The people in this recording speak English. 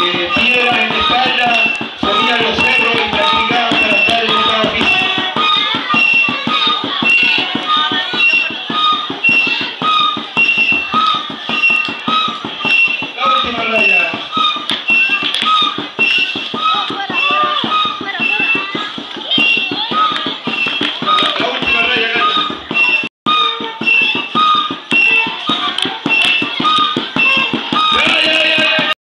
eh,